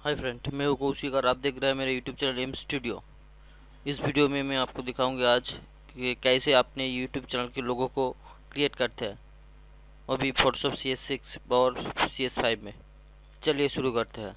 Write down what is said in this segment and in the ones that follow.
Hi friend मैं हूँ कौशिक और आप देख रहे हैं मेरे यूट्यूब चैनल एम स्टूडियो इस वीडियो में मैं आपको दिखाऊँगी आज कि कैसे आपने यूट्यूब चैनल के लोगों को क्रिएट करते हैं। अभी फोटोशॉप सी एस सिक्स और सी एस फाइव में। चलिए शुरू करते हैं।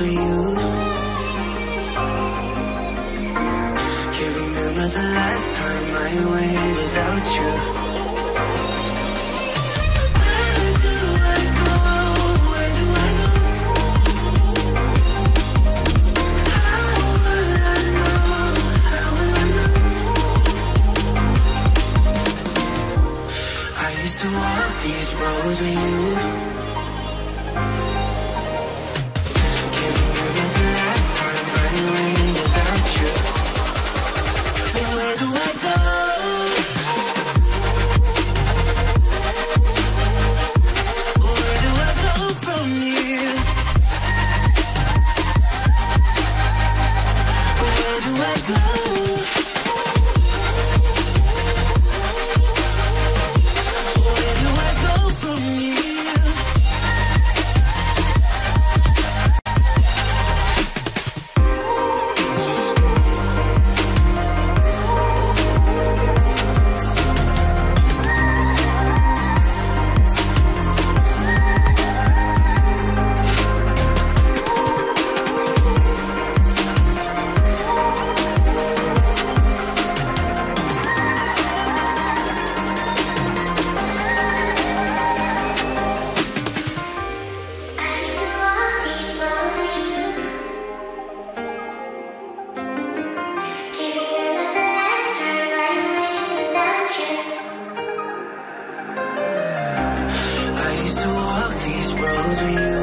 With you. Can't remember the last time I went without you. Do I go goes with you.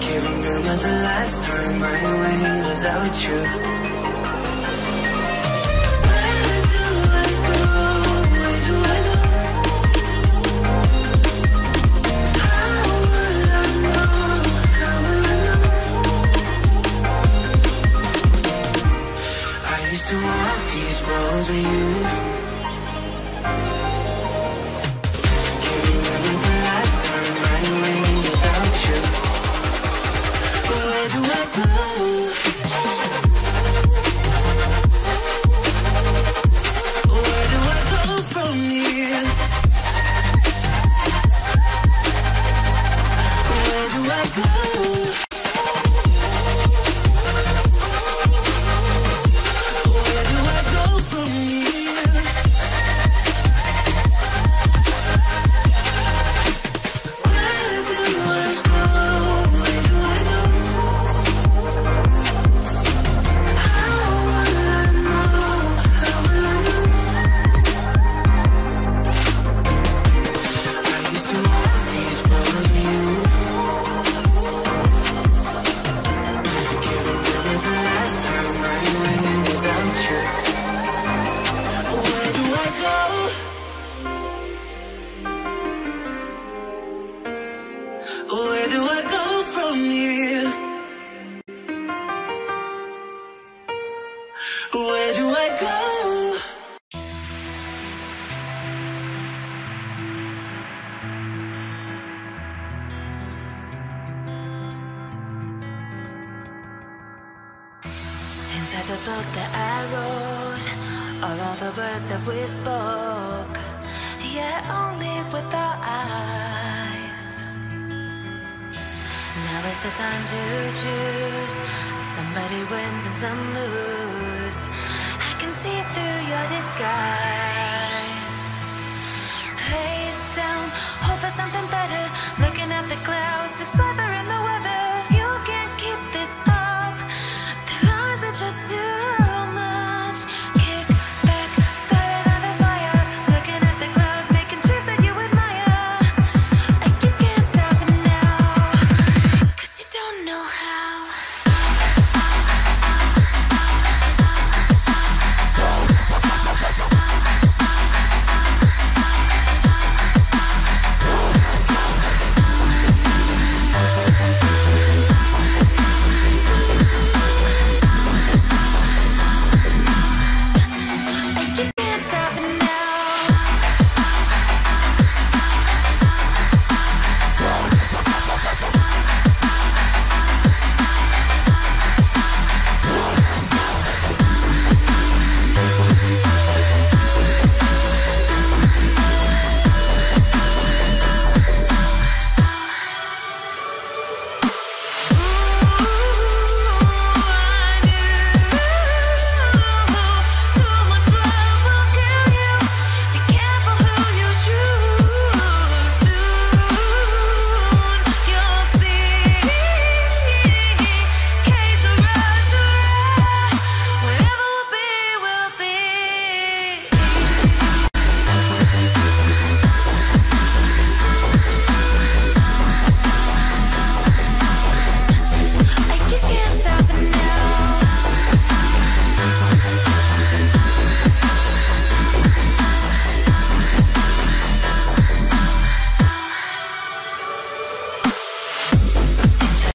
Can't remember the last time I went without you. the book that I wrote, or all the words that we spoke, yet only with our eyes. Now is the time to choose. Somebody wins and some lose. I can see through your disguise.